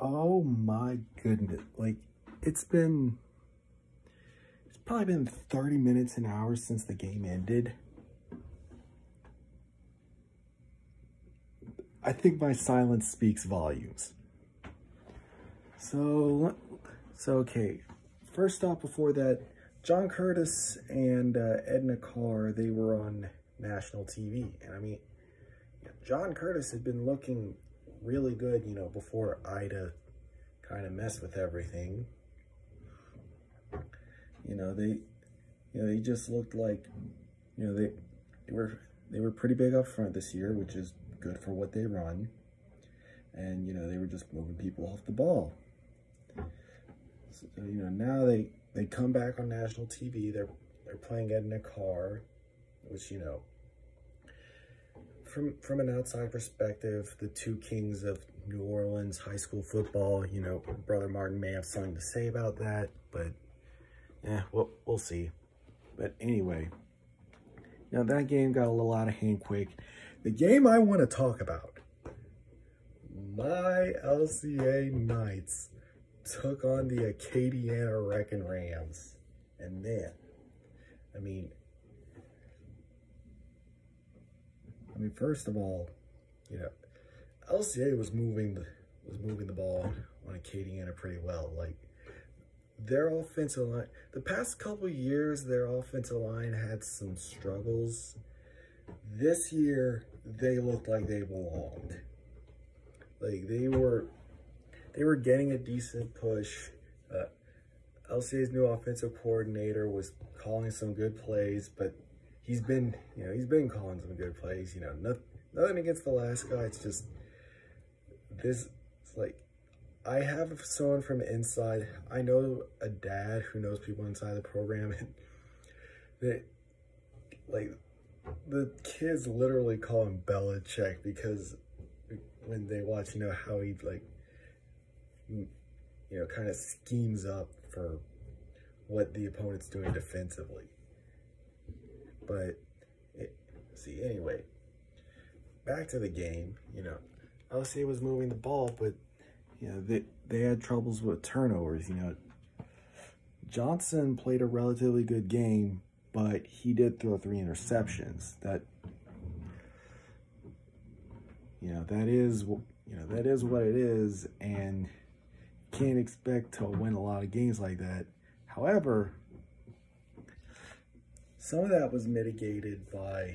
Oh my goodness. Like, it's been, it's probably been 30 minutes, an hour since the game ended. I think my silence speaks volumes. So, so okay. First off, before that, John Curtis and uh, Edna Karr, they were on national TV. And I mean, John Curtis had been looking really good, you know, before Ida kind of messed with everything. You know, they, you know, they just looked like, you know, they, they were, they were pretty big up front this year, which is good for what they run. And, you know, they were just moving people off the ball. So, you know, now they, they come back on national TV. They're, they're playing Edna Karr, which, you know, from from an outside perspective, the two kings of New Orleans high school football, you know, Brother Martin may have something to say about that, but yeah, we'll, we'll see. But anyway, now that game got a little out of hand quick. The game I want to talk about, my LCA Knights took on the Acadiana Wrecking Rams. And man, I mean, I mean, first of all, you know, LCA was moving the was moving the ball on Acadiana pretty well. Like their offensive line, the past couple years, their offensive line had some struggles. This year, they looked like they belonged. Like they were, they were getting a decent push. Uh, LCA's new offensive coordinator was calling some good plays, but he's been, you know, he's been calling some good plays. You know, nothing, nothing against the last guy. It's just this. It's like I have someone from inside. I know a dad who knows people inside the program, and that like the kids literally call him Belichick because when they watch, you know, how he like, you know, kind of schemes up for what the opponent's doing defensively. But it, see, anyway, back to the game. You know, LCA was moving the ball, but you know they they had troubles with turnovers. You know, Johnson played a relatively good game, but he did throw three interceptions. That you know that is you know that is what it is, and can't expect to win a lot of games like that. However, some of that was mitigated by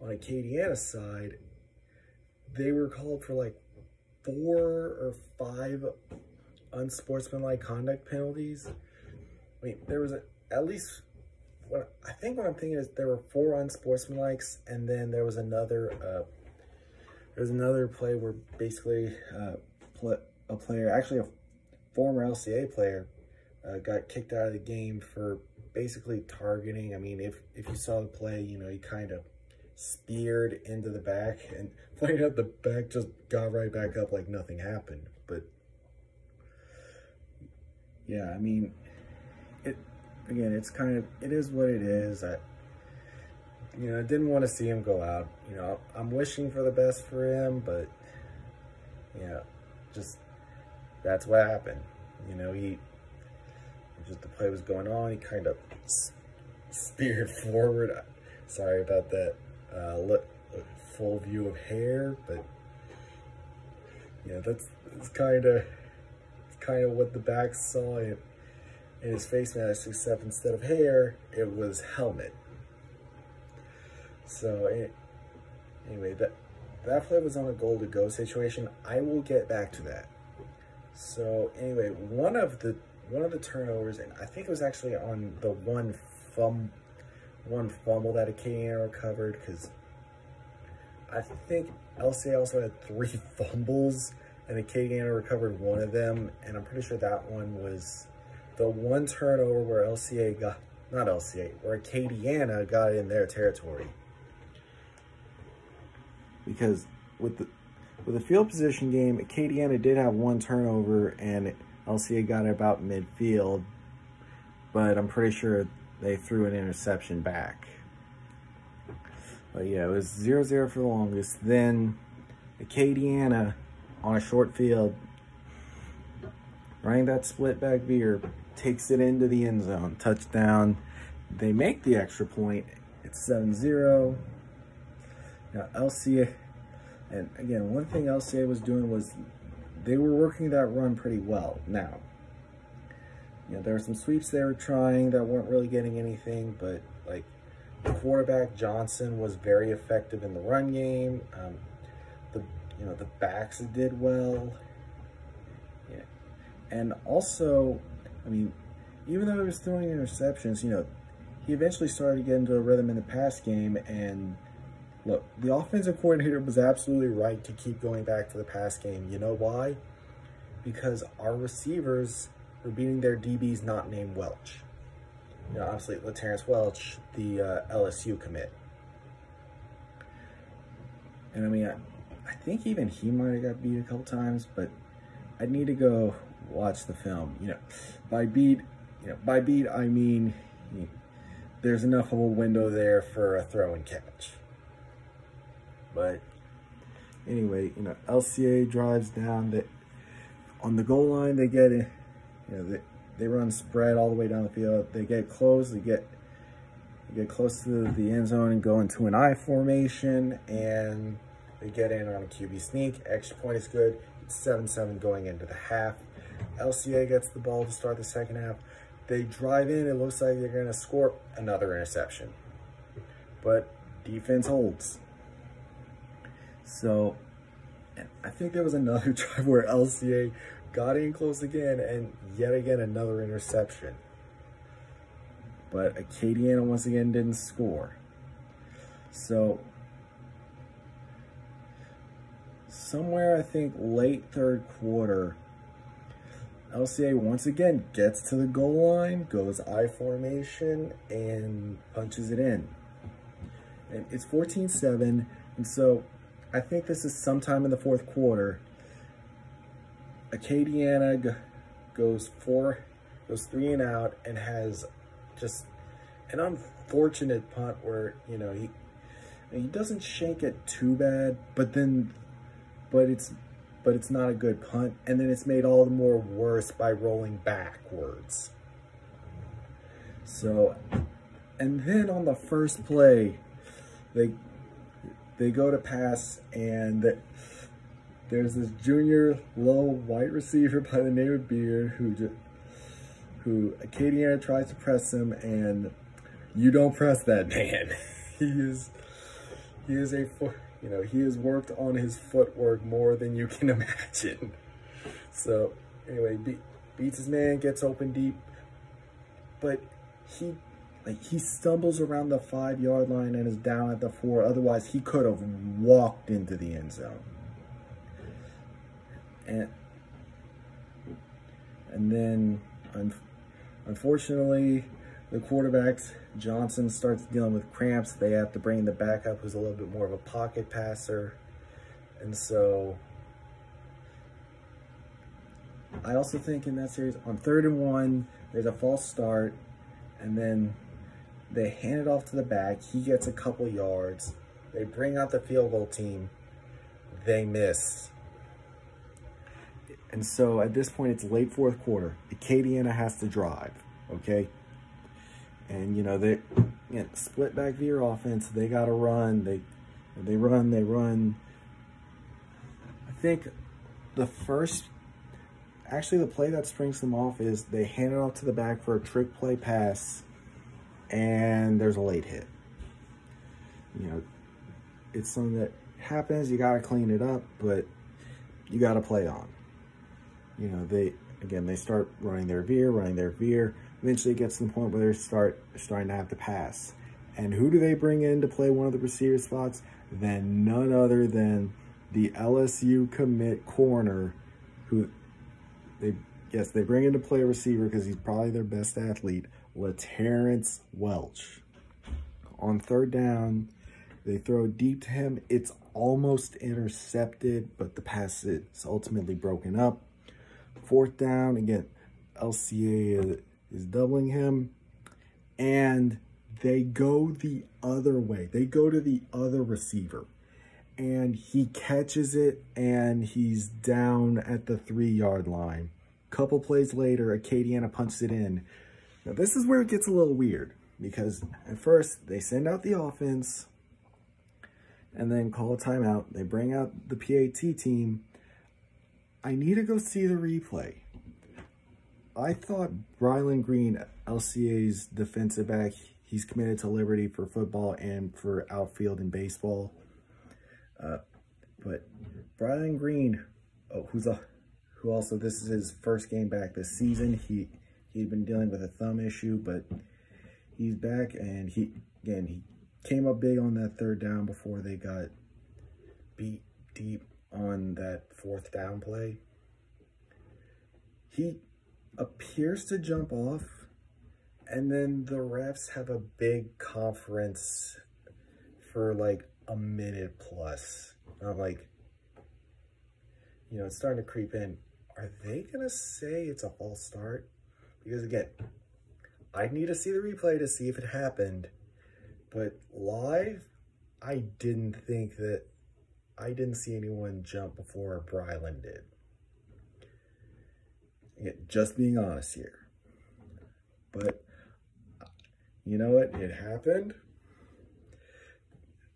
on Acadiana's side. They were called for like four or five unsportsmanlike conduct penalties. I mean, there was a, at least what I think what I'm thinking is there were four unsportsmanlikes, and then there was another. Uh, there was another play where basically uh, a player, actually a former LCA player, uh, got kicked out of the game for basically targeting. I mean, if if you saw the play, you know, he kind of speared into the back and playing out the back just got right back up like nothing happened. But yeah, I mean, it again, it's kind of it is what it is. I you know, I didn't want to see him go out. You know, I'm wishing for the best for him, but, know, just, that's what happened. You know, he, just the play was going on, he kind of speared forward. Sorry about that uh, look, full view of hair, but, yeah, that's, that's kind of, kind of what the back saw in, in his face mask, except instead of hair, it was helmet. So anyway, that that play was on a goal to go situation. I will get back to that. So anyway, one of the one of the turnovers, and I think it was actually on the one fum one fumble that Acadiana recovered because I think LCA also had three fumbles and Acadiana recovered one of them, and I'm pretty sure that one was the one turnover where LCA got not LCA, where Acadiana got in their territory. Because with the with the field position game, Acadiana did have one turnover and LCA got it about midfield, but I'm pretty sure they threw an interception back. But yeah, it was 0-0 for the longest. Then Acadiana on a short field running that split back veer, takes it into the end zone, touchdown. They make the extra point. It's 7-0. Now, LCA, and again, one thing LCA was doing was they were working that run pretty well. Now, you know, there were some sweeps they were trying that weren't really getting anything, but like quarterback Johnson was very effective in the run game. Um, the you know the backs did well. Yeah, and also, I mean, even though he was throwing interceptions, you know, he eventually started to get into a rhythm in the pass game. And look, the offensive coordinator was absolutely right to keep going back to the pass game. You know why? Because our receivers were beating their DBs not named Welch. You know, obviously, LaTerrance Welch, the uh, LSU commit. And I mean, I, I think even he might have got beat a couple times, but I'd need to go watch the film. You know, by beat, you know, by beat, I mean, you know, there's enough of a window there for a throw and catch. But anyway, you know, LCA drives down that on the goal line, they get it, you know, they, they run spread all the way down the field. They get close, they get they get close to the end zone and go into an I formation and they get in on a QB sneak. Extra point is good. It's 7-7 going into the half. LCA gets the ball to start the second half. They drive in. It looks like they're going to score another interception. But defense holds. So I think there was another drive where LCA got in close again and yet again another interception. But Acadiana once again didn't score. So somewhere I think late third quarter, LCA once again gets to the goal line, goes I formation, and punches it in. And it's 14-7, and so I think this is sometime in the fourth quarter. Acadiana goes four, goes three and out, and has just an unfortunate punt where you know he he doesn't shank it too bad, but then, but it's but it's not a good punt, and then it's made all the more worse by rolling backwards. So, and then on the first play, they they go to pass and there's this junior low white receiver by the name of Beard who just, who Acadiana tries to press him and you don't press that man. he is he is a you know he has worked on his footwork more than you can imagine. So anyway, be, beats his man, gets open deep, but he like he stumbles around the five yard line and is down at the four. Otherwise, he could have walked into the end zone. And and then, un unfortunately, the quarterbacks Johnson starts dealing with cramps. They have to bring the backup, who's a little bit more of a pocket passer, and so. I also think in that series, on third and one, there's a false start, and then they hand it off to the back. He gets a couple yards. They bring out the field goal team. They miss. And so at this point, it's late fourth quarter. Acadiana has to drive, okay? And, you know, they you know, split back veer offense. They got to run. They, they run, they run. I think the first, actually the play that springs them off is they hand it off to the back for a trick play pass and there's a late hit. You know, it's something that happens. You got to clean it up, but you got to play on. You know, they, again, they start running their veer, running their veer. Eventually it gets to the point where they start starting to have to pass. And who do they bring in to play one of the receiver spots? Then none other than the LSU commit corner who they, yes, they bring in to play a receiver because he's probably their best athlete, LaTerrance Welch. On third down, they throw deep to him. It's almost intercepted, but the pass is ultimately broken up. Fourth down, again, LCA is doubling him. And they go the other way. They go to the other receiver. And he catches it, and he's down at the three-yard line. Couple plays later, Acadiana punts it in. Now this is where it gets a little weird because at first they send out the offense and then call a timeout. They bring out the PAT team. I need to go see the replay. I thought Brylan Green, LCA's defensive back, he's committed to Liberty for football and for outfield and baseball. Uh, but Brylan Green, oh, who's a, who also this is his first game back this season. He he'd been dealing with a thumb issue, but he's back and he again he came up big on that third down before they got beat deep on that fourth down play. He appears to jump off and then the refs have a big conference for like a minute plus. I'm like, you know, it's starting to creep in. Are they going to say it's a false start? Because again, I need to see the replay to see if it happened. But live, I didn't think that, I didn't see anyone jump before Brylan did. Just being honest here. But you know what? It happened.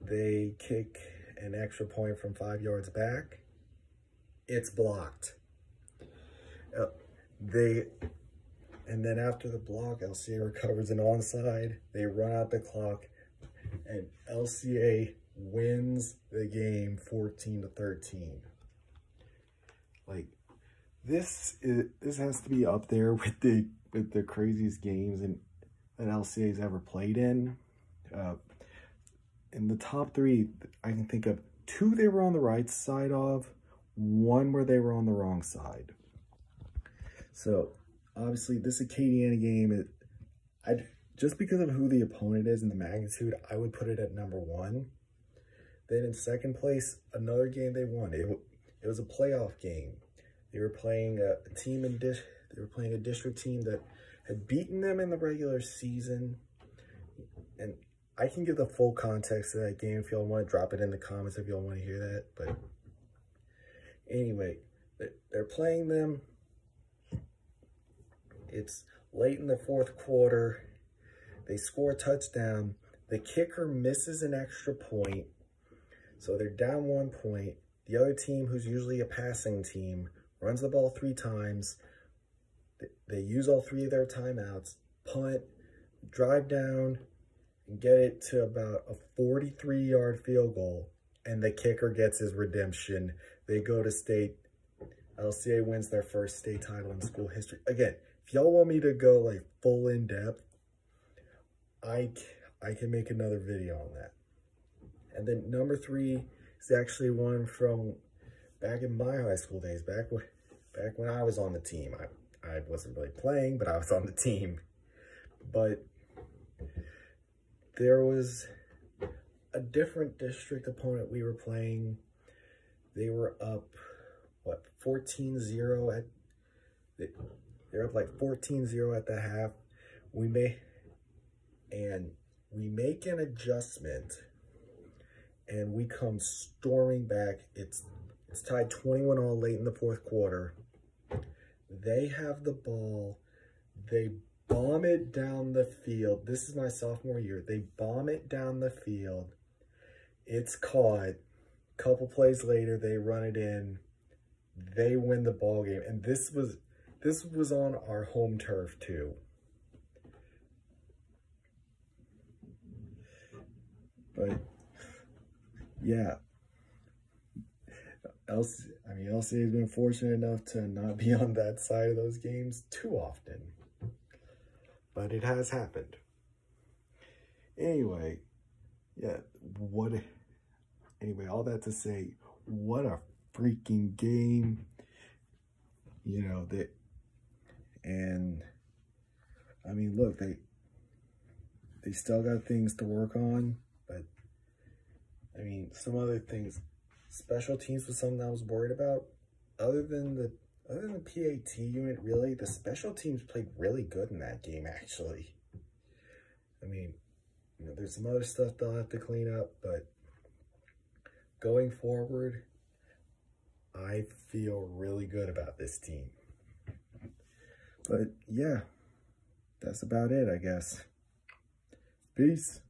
They kick an extra point from five yards back. It's blocked. Uh, they and then after the block, LCA recovers an onside. They run out the clock and LCA wins the game 14 to 13. Like this is this has to be up there with the with the craziest games in, that LCA's ever played in. Uh, in the top three, I can think of two they were on the right side of, one where they were on the wrong side. So obviously this Acadiana game, it, I just because of who the opponent is and the magnitude, I would put it at number one. Then in second place, another game they won. It, it was a playoff game. They were playing a, a team in dis, they were playing a district team that had beaten them in the regular season. And I can give the full context of that game if y'all want to drop it in the comments if y'all want to hear that. But anyway, they're playing them it's late in the fourth quarter. They score a touchdown. The kicker misses an extra point. So they're down one point. The other team, who's usually a passing team, runs the ball three times. They use all three of their timeouts, punt, drive down, and get it to about a 43-yard field goal. And the kicker gets his redemption. They go to state. LCA wins their first state title in school history. Again, y'all want me to go like full in depth, I, I can make another video on that. And then number three is actually one from back in my high school days, back when, back when I was on the team. I, I wasn't really playing, but I was on the team. But there was a different district opponent we were playing. They were up, what, 14-0 at, they're up like 14-0 at the half. We may, and we make an adjustment and we come storming back. It's, it's tied 21 all late in the fourth quarter. They have the ball. They bomb it down the field. This is my sophomore year. They bomb it down the field. It's caught. A couple plays later, they run it in. They win the ball game. And this was this was on our home turf too. But yeah, else I mean LCA has been fortunate enough to not be on that side of those games too often. But it has happened. Anyway, yeah, what anyway, all that to say, what a freaking game. You know, that and I mean, look, they they still got things to work on, but I mean, some other things. Special teams was something I was worried about. Other than the other than the PAT unit, really, the special teams played really good in that game, actually. I mean, you know, there's some other stuff they'll have to clean up, but going forward, I feel really good about this team. But yeah, that's about it, I guess. Peace.